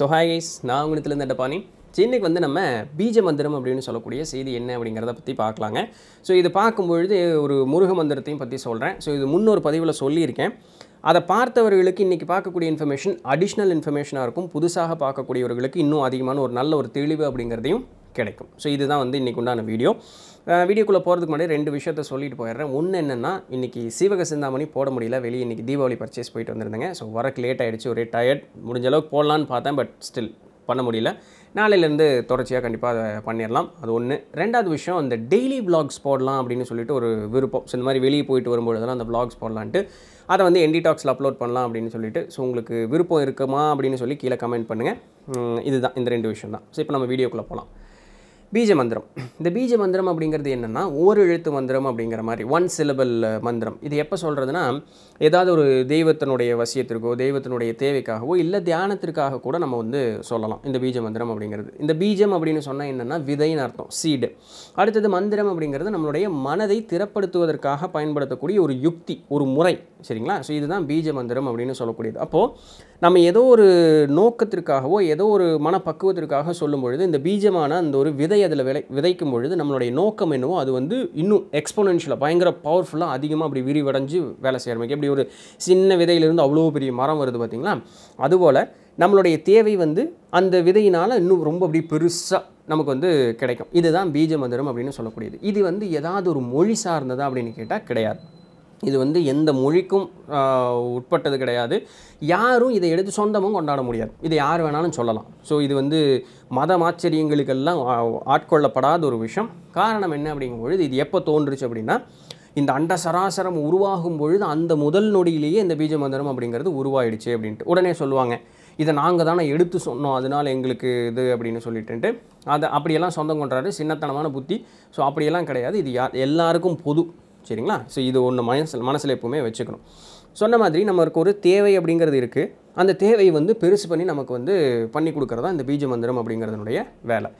So hi guys நான் உங்களிடத்துலேருந்து டப்பானி so வந்து நம்ம பீஜ மந்திரம் அப்படின்னு சொல்லக்கூடிய செய்தி என்ன அப்படிங்கிறத பற்றி பார்க்கலாங்க. ஸோ இது பார்க்கும்பொழுது ஒரு முருக மந்திரத்தையும் பற்றி சொல்கிறேன் ஸோ இது முன்னொரு பதிவில் சொல்லியிருக்கேன். அதை பார்த்தவர்களுக்கு இன்றைக்கி பார்க்கக்கூடிய இன்ஃபர்மேஷன் அடிஷ்னல் இன்ஃபர்மேஷனாக இருக்கும். புதுசாக பார்க்கக்கூடியவர்களுக்கு இன்னும் அதிகமான ஒரு நல்ல ஒரு தெளிவு அப்படிங்கிறதையும் கிடைக்கும். ஸோ இதுதான் வந்து இன்றைக்கு உண்டான வீடியோ வீடியோக்குள்ளே போகிறதுக்கு முன்னாடி ரெண்டு விஷயத்த சொல்லிட்டு போயிடுறேன். ஒன்று என்னென்னா இன்றைக்கி சீவக சிந்தாமணி போட முடியல. வெளியே இன்றைக்கி தீபாவளி பர்ச்சேஸ் போயிட்டு வந்திருந்தேங்க. ஸோ வரக்கு லேட் ஆகிடுச்சு ஒரே டயர்ட் முடிஞ்ச அளவுக்கு போடலான்னு பார்த்தேன் பட் ஸ்டில் பண்ண முடியல. நாளையிலேருந்து தொடர்ச்சியாக கண்டிப்பாக அதை பண்ணிடலாம். அது ஒன்று ரெண்டாவது விஷயம் அந்த டெய்லி vlogs போடலாம் அப்படின்னு சொல்லிட்டு ஒரு விருப்பம். ஸோ இந்த மாதிரி வெளியே போயிட்டு வரும்பொழுதெல்லாம் அந்த vlogs போடலான்ட்டு அதை வந்து என்டி டாக்ஸில் அப்லோட் பண்ணலாம் அப்படின்னு சொல்லிட்டு ஸோ உங்களுக்கு விருப்பம் இருக்குமா அப்படின்னு சொல்லி கீழே கமெண்ட் பண்ணுங்கள் இதுதான். இந்த ரெண்டு விஷயம் தான் ஸோ இப்போ நம்ம வீடியோக்குள்ளே போகலாம் பீஜ மந்திரம். இந்த பீஜ மந்திரம் அப்படிங்கிறது என்னென்னா ஓர் எழுத்து மந்திரம் அப்படிங்கிற மாதிரி ஒன் சிலபல் மந்திரம். இது எப்போ சொல்கிறதுனா ஏதாவது ஒரு தெய்வத்தினுடைய வசியத்திற்கோ தெய்வத்தினுடைய தேவைக்காகவோ இல்லை தியானத்திற்காக கூட நம்ம வந்து சொல்லலாம் இந்த பீஜ மந்திரம் அப்படிங்கிறது. இந்த பீஜம் அப்படின்னு சொன்னால் என்னென்னா விதைன்னு அர்த்தம் சீடு அடுத்தது மந்திரம் அப்படிங்கிறது நம்மளுடைய மனதை திறப்படுத்துவதற்காக பயன்படுத்தக்கூடிய ஒரு யுக்தி ஒரு முறை. சரிங்களா? ஸோ இதுதான் பீஜ மந்திரம் அப்படின்னு சொல்லக்கூடியது. அப்போது நம்ம ஏதோ ஒரு நோக்கத்திற்காகவோ ஏதோ ஒரு மனப்பக்குவத்திற்காக சொல்லும் பொழுது இந்த பீஜமான அந்த ஒரு விதை அதில் விளை விதைக்கும் பொழுது நம்மளுடைய நோக்கம் என்னவோ அது வந்து இன்னும் எக்ஸ்போனென்ஷியலாக பயங்கர பவர்ஃபுல்லாக அதிகமாக அப்படி விரிவடைஞ்சு வேலை செய்ய மாதிரி எப்படி ஒரு சின்ன விதையிலிருந்து அவ்வளோ பெரிய மரம் வருது பார்த்தீங்களா? அதுபோல் நம்மளுடைய தேவை வந்து அந்த விதையினால் இன்னும் ரொம்ப அப்படி பெருசாக நமக்கு வந்து கிடைக்கும். இதுதான் பீஜ மந்திரம் அப்படின்னு சொல்லக்கூடியது. இது வந்து ஏதாவது ஒரு மொழி சார்ந்ததா அப்படின்னு கேட்டால் கிடையாது. இது வந்து எந்த மொழிக்கும் உட்பட்டது கிடையாது. யாரும் இதை எடுத்து சொந்தமும் கொண்டாட முடியாது. இதை யார் வேணாலும் சொல்லலாம். ஸோ இது வந்து மத ஆச்சரியங்களுக்கெல்லாம் ஆட்கொள்ளப்படாத ஒரு விஷயம். காரணம் என்ன அப்படிங்கும் பொழுது இது எப்போ தோன்றுச்சு அப்படின்னா இந்த அண்ட சராசரம் உருவாகும் பொழுது அந்த முதல் நொடியிலேயே இந்த பீஜ மந்திரம் அப்படிங்கிறது உருவாயிடுச்சு அப்படின்ட்டு. உடனே சொல்லுவாங்க இதை நாங்கள் தானே எடுத்து சொன்னோம் அதனால் எங்களுக்கு இது அப்படின்னு சொல்லிட்டுன்ட்டு. அதை அப்படியெல்லாம் சொந்தம் கொண்டாரு சின்னத்தனமான புத்தி. ஸோ அப்படியெல்லாம் கிடையாது. இது யா எல்லாருக்கும் பொது. சரிங்களா? ஸோ இது ஒன்று மனசில் மனசில் எப்பவுமே வச்சுக்கணும். சொன்ன மாதிரி நமக்கு ஒரு தேவை அப்படிங்கிறது இருக்குது அந்த தேவையை வந்து பெருசு பண்ணி நமக்கு வந்து பண்ணி கொடுக்குறதா இந்த பீஜ மந்திரம் அப்படிங்கிறதுனுடைய வேலை.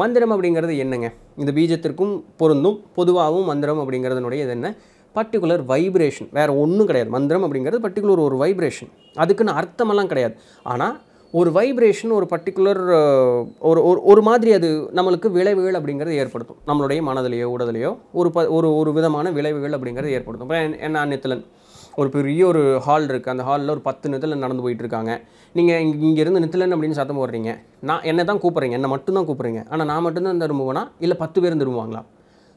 மந்திரம் அப்படிங்கிறது என்னங்க? இந்த பீஜத்திற்கும் பொருந்தும் பொதுவாகவும் மந்திரம் அப்படிங்கிறதுனுடைய இது என்ன? பர்டிகுலர் வைப்ரேஷன் வேறு ஒன்றும் கிடையாது. மந்திரம் அப்படிங்கிறது பர்டிகுலர் ஒரு வைப்ரேஷன் அதுக்குன்னு அர்த்தமெல்லாம் கிடையாது. ஆனால் ஒரு வைப்ரேஷன் ஒரு பர்டிகுலர் ஒரு ஒரு ஒரு மாதிரி அது நம்மளுக்கு விளைவுகள் அப்படிங்கிறது ஏற்படுத்தும். நம்மளுடைய மனதிலேயோ உடலையோ ஒரு ப ஒரு ஒரு விதமான விளைவுகள் அப்படிங்கிறது ஏற்படுத்தும். இப்போ என்ன நித்தலன் ஒரு பெரிய ஒரு ஹால் இருக்குது அந்த ஹாலில் ஒரு பத்து நித்திலன் நடந்து போயிட்டுருக்காங்க. நீங்கள் இங்கே இங்கேருந்து நித்திலன் அப்படின்னு சத்தம் போடுறீங்க. நான் என்னை தான் கூப்பிட்றீங்க. என்னை மட்டும் தான் கூப்பிட்றீங்க. ஆனால் நான் மட்டும்தான் திரும்புவேனா இல்லை பத்து பேரும் திரும்புவாங்களா?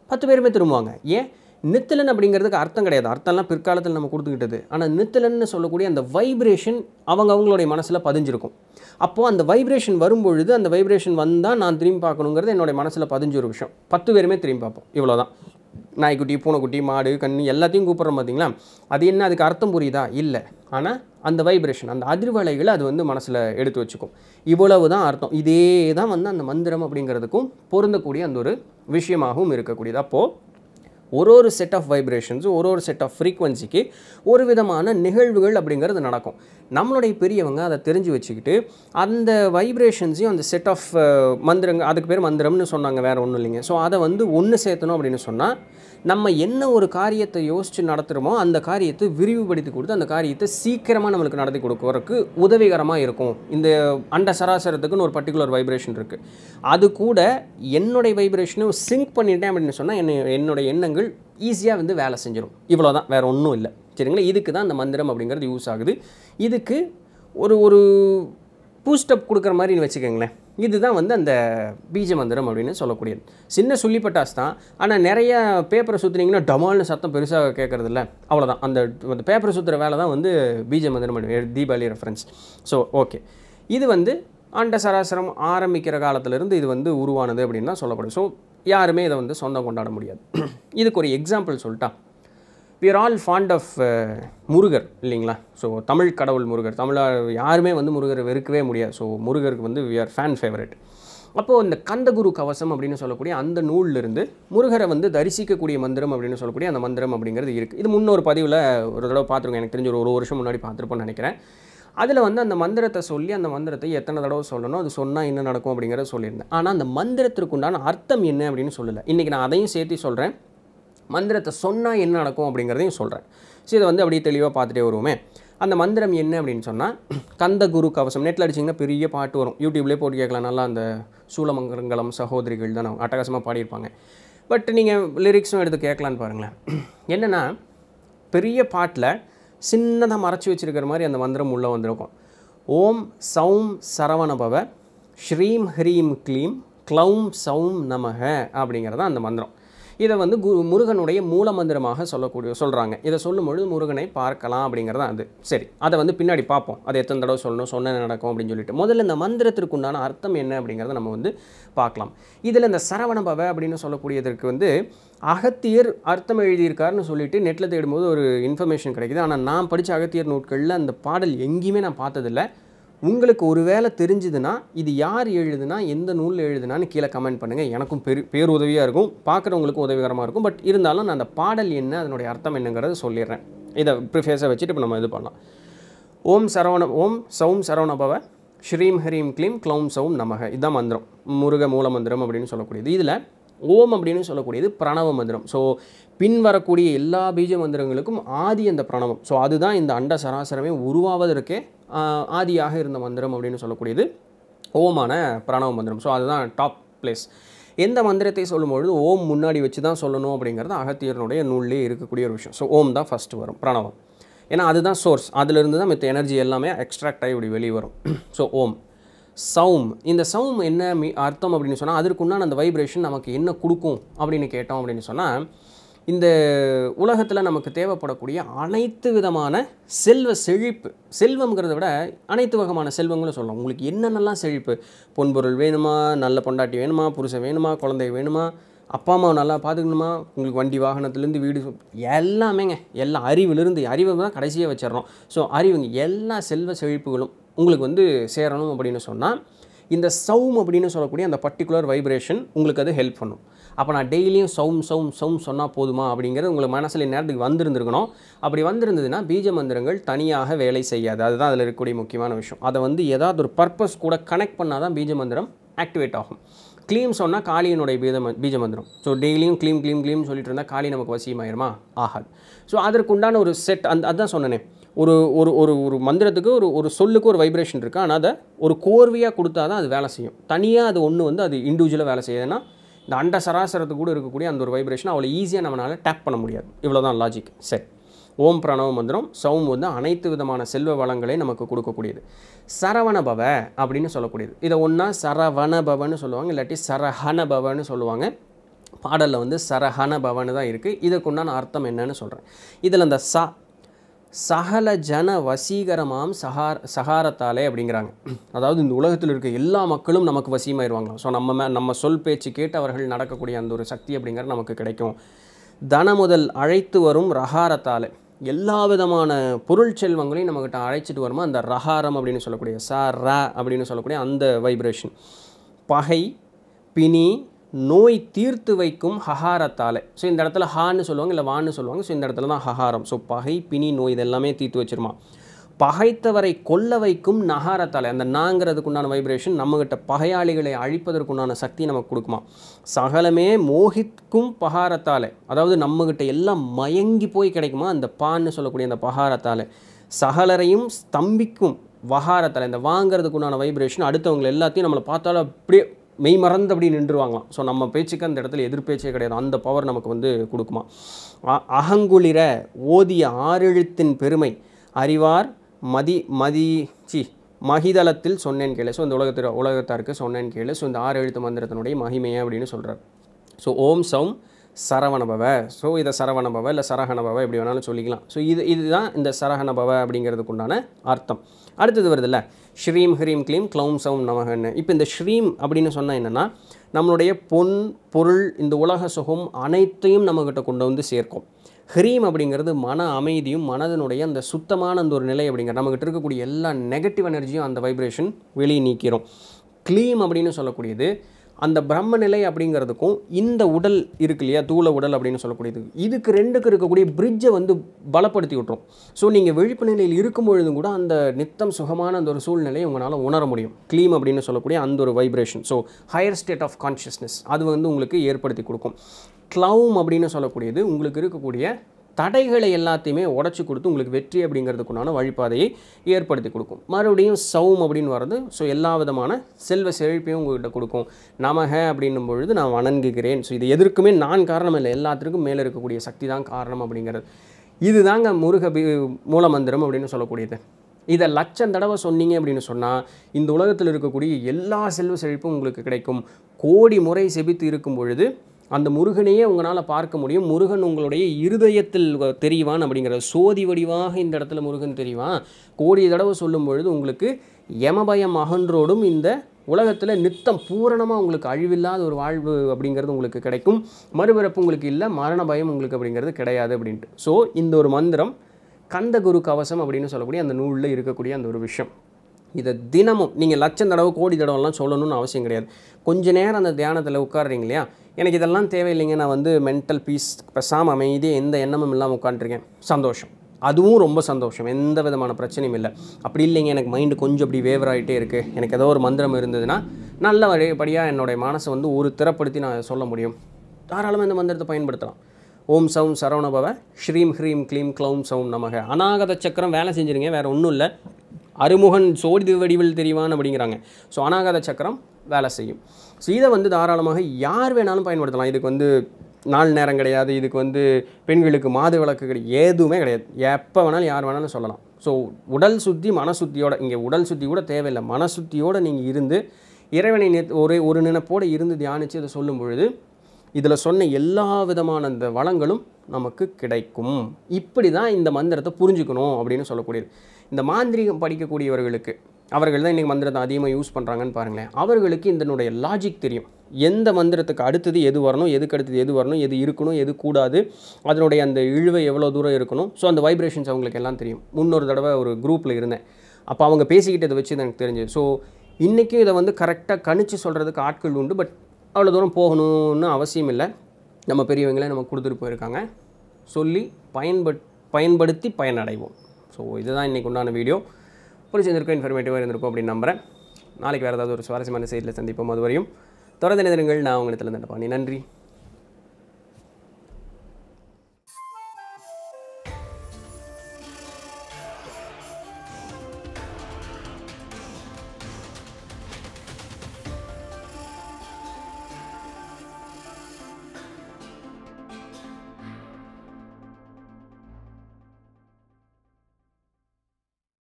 பத்து பேருமே திரும்புவாங்க. ஏன்? நித்திலன் அப்படிங்கிறதுக்கு அர்த்தம் கிடையாது. அர்த்தம்லாம் பிற்காலத்தில் நம்ம கொடுத்துக்கிட்டது. ஆனால் நித்திலன்னு சொல்லக்கூடிய அந்த வைப்ரேஷன் அவங்க அவங்களுடைய மனசில் பதிஞ்சிருக்கும். அப்போது அந்த வைப்ரேஷன் வரும்பொழுது அந்த வைப்ரேஷன் வந்தால் நான் திரும்பி பார்க்கணுங்கிறது என்னுடைய மனசில் பதிஞ்ச ஒரு விஷயம். பத்து பேருமே திரும்பி பார்ப்போம். இவ்வளோதான் நாய்க்குட்டி பூனைக்குட்டி மாடு கண்ணி எல்லாத்தையும் கூப்பிட்றோம் பார்த்தீங்களா அது என்ன? அதுக்கு அர்த்தம் புரியுதா? இல்லை. ஆனால் அந்த வைப்ரேஷன் அந்த அதிர்வலைகளை அது வந்து மனசில் எடுத்து வச்சுக்கும். இவ்வளவு தான் அர்த்தம். இதே தான் வந்து அந்த மந்திரம் அப்படிங்கிறதுக்கும் பொருந்தக்கூடிய அந்த ஒரு விஷயமாகவும் இருக்கக்கூடியது. அப்போது ஒரு ஒரு செட் ஆஃப் வைப்ரேஷன்ஸ் ஒரு ஒரு செட் ஆஃப் ஃப்ரீக்வன்சிக்கு ஒரு விதமான நிகழ்வுகள் அப்படிங்கிறது நடக்கும். நம்மளுடைய பெரியவங்க அதை தெரிஞ்சு வச்சுக்கிட்டு அந்த வைப்ரேஷன்ஸையும் அந்த செட் ஆஃப் மந்திரங்க அதுக்கு பேர் மந்திரம்னு சொன்னாங்க வேறு ஒன்றும் இல்லைங்க. ஸோ அதை வந்து ஒன்று சேர்த்தணும் அப்படின்னு சொன்னால் நம்ம என்ன ஒரு காரியத்தை யோசித்து நடத்துகிறோமோ அந்த காரியத்தை விரிவுபடுத்தி கொடுத்து அந்த காரியத்தை சீக்கிரமாக நம்மளுக்கு நடத்தி கொடுக்கறதுக்கு உதவிகரமாக இருக்கும். இந்த அண்ட சராசரத்துக்குன்னு ஒரு பர்டிகுலர் வைப்ரேஷன் இருக்குது அது கூட என்னுடைய வைப்ரேஷனும் சிங்க் பண்ணிட்டேன் அப்படின்னு சொன்னால் என்ன என்னுடைய எண்ணங்கள் ஈஸியாக வந்து வேலை செஞ்சிடும் இவ்வளோ தான் வேறு ஒன்றும் இல்லை. சரிங்களா? இதுக்கு தான் அந்த மந்திரம் அப்படிங்கிறது யூஸ் ஆகுது. இதுக்கு ஒரு ஒரு பூஸ்டப் கொடுக்குற மாதிரி வச்சுக்கோங்களேன். இதுதான் வந்து அந்த பீஜ மந்திரம் அப்படின்னு சொல்லக்கூடியது. சின்ன சுள்ளிப்பட்டாஸ் தான். ஆனால் நிறைய பேப்பரை சுற்றுனீங்கன்னா டமால்னு சத்தம் பெருசாக கேட்குறதில்ல அவ்வளோதான் அந்த அந்த பேப்பரை சுற்றுற வேலை தான் வந்து பீஜ மந்திரம் தீபாவளி ரெஃபரன்ஸ் ஸோ ஓகே இது வந்து அண்ட சராசரம் ஆரம்பிக்கிற காலத்திலேருந்து இது வந்து உருவானது அப்படின்னு தான் சொல்லப்படும். ஸோ யாருமே இதை வந்து சொந்தம் கொண்டாட முடியாது. இதுக்கு ஒரு எக்ஸாம்பிள் சொல்லிட்டா we are all fond of Murugar இல்லைங்களா? ஸோ தமிழ் கடவுள் முருகர். தமிழா யாருமே வந்து முருகரை வெறுக்கவே முடியாது. ஸோ முருகருக்கு வந்து விஆர் ஃபேன் ஃபேவரட் அப்போது இந்த கந்தகுரு கவசம் அப்படின்னு சொல்லக்கூடிய அந்த நூலிலிருந்து முருகரை வந்து தரிசிக்கக்கூடிய மந்திரம் அப்படின்னு சொல்லக்கூடிய அந்த மந்திரம் அப்படிங்கிறது இருக்குது இது முன்னொரு பதிவில் ஒரு தடவை பார்த்துருங்க எனக்கு தெரிஞ்ச ஒரு ஒரு வருஷம் முன்னாடி பார்த்துருப்போன்னு நினைக்கிறேன். அதில் வந்து அந்த மந்திரத்தை சொல்லி அந்த மந்திரத்தை எத்தனை தடவை சொல்லணும் அது சொன்னால் என்ன நடக்கும் அப்படிங்கிறத சொல்லியிருந்தேன். ஆனால் அந்த மந்திரத்திற்குண்டான அர்த்தம் என்ன அப்படின்னு சொல்லலை. இன்றைக்கி நான் அதையும் சேர்த்து சொல்கிறேன் மந்திரத்தை சொன்னால் என்ன நடக்கும் அப்படிங்கிறதையும் சொல்கிறேன் ஸோ இதை வந்து அப்படியே தெளிவாக பார்த்துட்டே வருவோமே. அந்த மந்திரம் என்ன அப்படின்னு சொன்னால் கந்த குரு கவசம். நெட்டில் அடிச்சிங்கன்னா பெரிய பாட்டு வரும். யூடியூப்லேயே போட்டு கேட்கலாம். நல்லா அந்த சூலமங்கலம் சகோதரிகள் தான் அட்டகாசமாக பாடியிருப்பாங்க. பட் நீங்கள் லிரிக்ஸும் எடுத்து கேட்கலான்னு பாருங்களேன். என்னென்னா பெரிய பாட்டில் சின்னதாக மறைச்சி வச்சிருக்கிற மாதிரி அந்த மந்திரம் உள்ளே வந்திருக்கும். ஓம் சௌம் சரவணபவ ஸ்ரீம் ஹ்ரீம் க்ளீம் க்ளௌம் சௌம் நமக அப்படிங்கிறது அந்த மந்திரம். இதை வந்து குரு முருகனுடைய மூல மந்திரமாக சொல்லக்கூடிய சொல்கிறாங்க இதை சொல்லும்பொழுது முருகனை பார்க்கலாம் அப்படிங்கிறது அது. சரி அதை வந்து பின்னாடி பார்ப்போம். அது எத்தனை தடவை சொல்லணும் சொன்ன நடக்கும் அப்படின்னு சொல்லிட்டு. முதல்ல இந்த மந்திரத்திற்கு உண்டான அர்த்தம் என்ன அப்படிங்கிறத நம்ம வந்து பார்க்கலாம். இதில் இந்த சரவணபவ அப்படின்னு சொல்லக்கூடியதற்கு வந்து அகத்தியர் அர்த்தம் எழுதியிருக்காருன்னு சொல்லிட்டு நெட்டில் தேடும்போது ஒரு இன்ஃபர்மேஷன் கிடைக்குது. ஆனால் நான் படித்த அகத்தியர் நூட்களில் அந்த பாடல் எங்கேயுமே நான் பார்த்ததில்ல. உங்களுக்கு ஒரு வேலை தெரிஞ்சுதுன்னா இது யார் எழுதுனா எந்த நூலில் எழுதுனான்னு கீழே கமெண்ட் பண்ணுங்கள் எனக்கும் பெரு பேருதவியாக இருக்கும். பார்க்குறவங்களுக்கும் உதவிகரமாக இருக்கும். பட் இருந்தாலும் நான் அந்த பாடல் என்ன அதனுடைய அர்த்தம் என்னங்கிறத சொல்லிடுறேன். இதை ப்ரிஃபேஸை வச்சுட்டு இப்போ நம்ம இது பண்ணலாம். ஓம் சரவண ஓம் சௌம் சரவணபவ ஸ்ரீம் ஹரீம் க்ளீம் க்ளௌம் சௌம் நமக. இதுதான் மந்திரம். முருக மூல மந்திரம் அப்படின்னு சொல்லக்கூடியது. இதில் ஓம் அப்படின்னு சொல்லக்கூடியது பிரணவ மந்திரம். ஸோ பின் வரக்கூடிய எல்லா பீஜ மந்திரங்களுக்கும் ஆதி அந்த பிரணவம். ஸோ அதுதான் இந்த அண்ட சராசரமே உருவாவதற்கே ஆதியாக இருந்த மந்திரம் அப்படின்னு சொல்லக்கூடியது ஓமான பிரணவ மந்திரம். ஸோ அதுதான் டாப் பிளேஸ் எந்த மந்திரத்தை சொல்லும்பொழுது ஓம் முன்னாடி வச்சு தான் சொல்லணும் அப்படிங்கிறது அகத்தியனுடைய நூல்லே இருக்கக்கூடிய ஒரு விஷயம். ஸோ ஓம் தான் ஃபஸ்ட்டு வரும் பிரணவம். ஏன்னா அதுதான் சோர்ஸ் அதிலிருந்து தான் மித்த எனர்ஜி எல்லாமே எக்ஸ்ட்ராக்ட் ஆகி இப்படி வெளியே வரும். ஸோ ஓம். சௌம். இந்த சௌம் என்ன மீ அர்த்தம் அப்படின்னு சொன்னால் அதற்குண்டான அந்த வைப்ரேஷன் நமக்கு என்ன கொடுக்கும் அப்படின்னு கேட்டோம் அப்படின்னு சொன்னால் இந்த உலகத்தில் நமக்கு தேவைப்படக்கூடிய அனைத்து விதமான செல்வ செழிப்பு செல்வம்ங்கிறத விட அனைத்து வகமான செல்வங்களும் சொல்லலாம். உங்களுக்கு என்னென்னலாம் செழிப்பு? பொன்பொருள் வேணுமா? நல்ல பொண்டாட்டி வேணுமா? புருஷன் வேணுமா? குழந்தை வேணுமா? அப்பா அம்மாவை நல்லா பார்த்துக்கணுமா? உங்களுக்கு வண்டி வாகனத்துலேருந்து வீடு எல்லாமேங்க. எல்லா அறிவிலிருந்து அறிவை தான் கடைசியாக வச்சிடறோம். ஸோ அறிவுங்க எல்லா செல்வ செழிப்புகளும் உங்களுக்கு வந்து சேரணும் அப்படின்னு சொன்னால் இந்த சௌம் அப்படின்னு சொல்லக்கூடிய அந்த பர்டிகுலர் வைப்ரேஷன் உங்களுக்கு அது ஹெல்ப் பண்ணும். அப்போ நான் டெய்லியும் சவும் சவும் சவும் சொன்னால் போதுமா அப்படிங்கிறது உங்களுக்கு மனசில் நேரத்துக்கு வந்திருந்துருக்கணும். அப்படி வந்திருந்ததுன்னா பீஜ மந்திரங்கள் தனியாக வேலை செய்யாது. அதுதான் அதில் இருக்கக்கூடிய முக்கியமான விஷயம். அதை வந்து ஏதாவது ஒரு பர்பஸ் கூட கனெக்ட் பண்ணால் தான் பீஜ மந்திரம் ஆக்டிவேட் ஆகும். க்ளீம் சொன்னால் காளியினுடைய பீஜ பீஜ மந்திரம். ஸோ டெய்லியும் க்ளீம் க்ளீம் க்ளீம் சொல்லிட்டு இருந்தால் காளி நமக்கு வசியமாயிருமா? ஆகாது. ஸோ அதற்குண்டான ஒரு செட் அந்த அதான் சொன்னேன். ஒரு ஒரு ஒரு ஒரு மந்திரத்துக்கு ஒரு ஒரு சொல்லுக்கு ஒரு வைப்ரேஷன் இருக்குது ஆனால் அதை ஒரு கோர்வையாக கொடுத்தா தான் அது வேலை செய்யும். தனியாக அது ஒன்று வந்து அது இண்டிவிஜுவலாக வேலை செய்யுதுன்னா இந்த அண்ட சராசரத்துக்கு கூட இருக்கக்கூடிய அந்த ஒரு வைப்ரேஷன் அவ்வளோ ஈஸியாக நம்மளால் டேப் பண்ண முடியாது. இவ்வளோதான் லாஜிக் சரி ஓம் பிரணவ மந்திரம் சௌம் வந்து அனைத்து விதமான செல்வ வளங்களை நமக்கு கொடுக்கக்கூடியது. சரவணபவ அப்படின்னு சொல்லக்கூடியது. இதை ஒன்றா சரவணபவன்னு சொல்லுவாங்க. இல்லாட்டி சரஹனபவன்னு சொல்லுவாங்க. பாடலில் வந்து சரஹன பவன்னு தான் இருக்குது இதுக்குண்டான அர்த்தம் என்னன்னு சொல்கிறேன் இதில் அந்த ச சகல ஜன வசீகரமாம் சகார் சகாரத்தாலே அப்படிங்கிறாங்க. அதாவது இந்த உலகத்தில் இருக்க எல்லா மக்களும் நமக்கு வசியமாயிருவாங்களாம் ஸோ நம்ம மே நம்ம சொல் பேச்சு கேட்டு அவர்கள் நடக்கக்கூடிய அந்த ஒரு சக்தி அப்படிங்கிறது நமக்கு கிடைக்கும். தன முதல் அழைத்து வரும் ரகாரத்தால். எல்லா விதமான பொருள் செல்வங்களையும் நம்மக்கிட்ட அழைச்சிட்டு வருமா? அந்த ரகாரம் அப்படின்னு சொல்லக்கூடிய ச ர அப்படின்னு சொல்லக்கூடிய அந்த வைப்ரேஷன் பகை பிணி நோய் தீர்த்து வைக்கும் ஹஹாரத்தால். ஸோ இந்த இடத்துல ஹான்னு சொல்லுவாங்க இல்லை வான்னு சொல்லுவாங்க. ஸோ இந்த இடத்துல தான் ஹஹாரம். ஸோ பகை பிணி நோய் இதெல்லாமே தீர்த்து வச்சிருமா? பகைத்தவரை கொல்ல வைக்கும் நகாரத்தால் அந்த நாங்கிறதுக்குண்டான வைப்ரேஷன் நம்மகிட்ட பகையாளிகளை அழிப்பதற்குண்டான சக்தி நமக்கு கொடுக்குமா? சகலமே மோகிக்கும் பகாரத்தால் அதாவது நம்மகிட்ட எல்லாம் மயங்கி போய் கிடைக்குமா? அந்த பான்னு சொல்லக்கூடிய அந்த பகாரத்தால் சகலரையும் ஸ்தம்பிக்கும் வகாரத்தால் இந்த வாங்கிறதுக்குண்டான வைப்ரேஷன் அடுத்தவங்க எல்லாத்தையும் நம்மளை பார்த்தாலும் அப்படியே மெய் மறந்து அப்படி நின்றுவாங்களாம். ஸோ நம்ம பேச்சுக்கு அந்த இடத்துல எதிர்பேச்சே கிடையாது. அந்த பவர் நமக்கு வந்து கொடுக்குமா அ- அகங்குளிர ஓதிய ஆறெழுத்தின் பெருமை அறிவார் மதி மதி சி மகிதளத்தில் சொன்னேன் கேளு. ஸோ இந்த உலகத்தில் உலகத்தாருக்கு சொன்னேன் கேளு. ஸோ இந்த ஆறு எழுத்து மந்திரத்தினுடைய மகிமையை அப்படின்னு சொல்கிறார் ஸோ ஓம் சௌம் சரவணபவ. ஸோ இதை சரவணபவ இல்லை சரகணபவ எப்படி வேணாலும் சொல்லிக்கலாம். ஸோ இது இதுதான் இந்த சரகணபவ அப்படிங்கிறதுக்கு உண்டான அர்த்தம். அடுத்தது வருதுல்ல ஸ்ரீம் ஹ்ரீம் க்ளீம் க்ளௌம் சவுன் நமகன்னு இப்போ இந்த ஸ்ரீம் அப்படின்னு சொன்னால் என்னென்னா நம்மளுடைய பொன் பொருள் இந்த உலக சுகம் அனைத்தையும் நம்மக்கிட்ட கொண்டு வந்து சேர்க்கும். ஹ்ரீம் அப்படிங்கிறது மன அமைதியும் மனதனுடைய அந்த சுத்தமான அந்த ஒரு நிலை அப்படிங்கிற நம்மகிட்ட இருக்கக்கூடிய எல்லா நெகட்டிவ் எனர்ஜியும் அந்த வைப்ரேஷன் வெளியே நீக்கிறோம். க்ளீம் அப்படின்னு சொல்லக்கூடியது அந்த பிரம்ம நிலை அப்படிங்கிறதுக்கும் இந்த உடல் இருக்கு இல்லையா? தூள உடல் அப்படின்னு சொல்லக்கூடியது. இதுக்கு ரெண்டுக்கு இருக்கக்கூடிய பிரிட்ஜை வந்து பலப்படுத்தி விட்டுரும். ஸோ நீங்கள் விழிப்பு நிலையில் இருக்கும் பொழுதும் கூட அந்த நித்தம் சுகமான அந்த ஒரு சூழ்நிலையை உங்களால் உணர முடியும். க்ளீம் அப்படின்னு சொல்லக்கூடிய அந்த ஒரு vibration so higher state of consciousness அது வந்து உங்களுக்கு ஏற்படுத்தி கொடுக்கும். க்ளவும் அப்படின்னு சொல்லக்கூடியது உங்களுக்கு இருக்கக்கூடிய தடைகளை எல்லாத்தையுமே உடச்சி கொடுத்து உங்களுக்கு வெற்றி அப்படிங்கிறதுக்குண்டான வழிபாதையை ஏற்படுத்தி கொடுக்கும். மறுபடியும் சௌம் அப்படின்னு வர்றது ஸோ எல்லா விதமான செல்வ செழிப்பையும் உங்கள்கிட்ட கொடுக்கும். நமக அப்படின்னும் பொழுது நான் வணங்குகிறேன். ஸோ இது எதற்குமே நான் காரணம் இல்லை எல்லாத்திற்கும் மேலே இருக்கக்கூடிய சக்தி தான் காரணம் அப்படிங்கிறது. இதுதாங்க முருக மூலமந்திரம் அப்படின்னு சொல்லக்கூடியது. இதை லட்சம் தடவை சொன்னீங்க அப்படின்னு சொன்னால் இந்த உலகத்தில் இருக்கக்கூடிய எல்லா செல்வ செழிப்பும் உங்களுக்கு கிடைக்கும். கோடி முறை செபித்து இருக்கும் பொழுது அந்த முருகனையே உங்களால் பார்க்க முடியும். முருகன் உங்களுடைய இருதயத்தில் தெரிவான் அப்படிங்கிற சோதி வடிவாக இந்த இடத்துல முருகன் தெரிவான். கோடி தடவை சொல்லும் பொழுது உங்களுக்கு யமபயம் அகன்றோடும் இந்த உலகத்தில் நித்தம் பூரணமாக உங்களுக்கு அழிவில்லாத ஒரு வாழ்வு அப்படிங்கிறது உங்களுக்கு கிடைக்கும். மறுபிறப்பு உங்களுக்கு இல்லை மரண பயம் உங்களுக்கு அப்படிங்கிறது கிடையாது அப்படின்ட்டு. ஸோ இந்த ஒரு மந்திரம் கந்தகுரு கவசம் அப்படின்னு சொல்லக்கூடிய அந்த நூலில் இருக்கக்கூடிய அந்த ஒரு விஷயம். இதை தினமும் நீங்கள் லட்சம் தடவை கோடி தடவைலாம் சொல்லணும்னு அவசியம் கிடையாது. கொஞ்ச நேரம் அந்த தியானத்தில் உட்காடுறீங்க இல்லையா? எனக்கு இதெல்லாம் தேவையில்லைங்க. நான் வந்து மென்டல் பீஸ் பேசாமல் அமைதியாக எந்த எண்ணமும் இல்லாமல் உட்காந்துருக்கேன் சந்தோஷம். அதுவும் ரொம்ப சந்தோஷம். எந்த விதமான பிரச்சனையும் இல்லை. அப்படி இல்லைங்க. எனக்கு மைண்டு கொஞ்சம் அப்படி வேவர் ஆகிட்டே இருக்குது எனக்கு ஏதோ ஒரு மந்திரம் இருந்ததுன்னா நல்ல வழிபடியாக என்னுடைய மனசை வந்து ஒரு திறப்படுத்தி நான் சொல்ல முடியும். தாராளமாக இந்த மந்திரத்தை பயன்படுத்தலாம். ஓம் சௌம் சரவணபவ ஸ்ரீம் ஹ்ரீம் க்ளீம் க்ளௌம் சவும் நமக. அநாகத சக்கரம் வேலை செஞ்சுருங்க. வேறு ஒன்றும் இல்லை. அருமுகன் சோடி வடிவில் தெரிவான் அப்படிங்கிறாங்க. ஸோ அனாகாத சக்கரம் வேலை செய்யும். ஸோ இதை வந்து தாராளமாக யார் வேணாலும் பயன்படுத்தலாம். இதுக்கு வந்து நாள் நேரம் கிடையாது. இதுக்கு வந்து பெண்களுக்கு மாது விளக்கு கிடையாது எதுவுமே கிடையாது. எப்போ வேணாலும் யார் வேணாலும் சொல்லலாம். ஸோ உடல் சுத்தி மன சுத்தியோட இங்கே உடல் சுத்தி கூட தேவையில்லை. மன சுத்தியோடு நீங்கள் இருந்து இறைவனை நெத் ஒரே ஒரு நினைப்போடு இருந்து தியானித்து இதை சொல்லும் பொழுது இதில் சொன்ன எல்லா விதமான அந்த வளங்களும் நமக்கு கிடைக்கும். இப்படி தான் இந்த மந்திரத்தை புரிஞ்சுக்கணும் அப்படின்னு சொல்லக்கூடியது. இந்த மாந்திரிகம் படிக்கக்கூடியவர்களுக்கு அவர்கள் தான் இன்றைக்கி மந்திரத்தை அதிகமாக யூஸ் பண்ணுறாங்கன்னு பாருங்களேன். அவர்களுக்கு இதனுடைய லாஜிக் தெரியும். எந்த மந்திரத்துக்கு அடுத்தது எது வரணும் எதுக்கு அடுத்தது எது வரணும் எது இருக்கணும் எது கூடாது அதனுடைய அந்த இழுவை எவ்வளோ தூரம் இருக்கணும். ஸோ அந்த வைப்ரேஷன்ஸ் அவங்களுக்கு எல்லாம் தெரியும். முன்னொரு தடவை ஒரு குரூப்பில் இருந்தேன். அப்போ அவங்க பேசிக்கிட்டதை வச்சு எனக்கு தெரிஞ்சது. ஸோ இன்றைக்கும் இதை வந்து கரெக்டாக கணிச்சு சொல்கிறதுக்கு ஆட்கள் உண்டு பட் அவ்வளோ தூரம் போகணும்னு அவசியம் இல்லை. நம்ம பெரியவங்களே நம்ம கொடுத்துட்டு போயிருக்காங்க. சொல்லி பயன்பட் பயன்படுத்தி பயனடைவோம். ஸோ இதுதான் இன்றைக்கி உண்டான வீடியோ பிடிச்சிருந்திருக்கும் இன்ஃபர்மேட்டிவாக இருந்திருக்கும் அப்படின்னு நம்புகிறேன் நாளைக்கு வேறு ஏதாவது ஒரு சுவாரஸ்யமான செய்தியில் சந்திப்போம். அது வரையும் தொடர்ந்து நிறுங்கள் நான் உங்களிடத்தில் நன்றி நன்றி.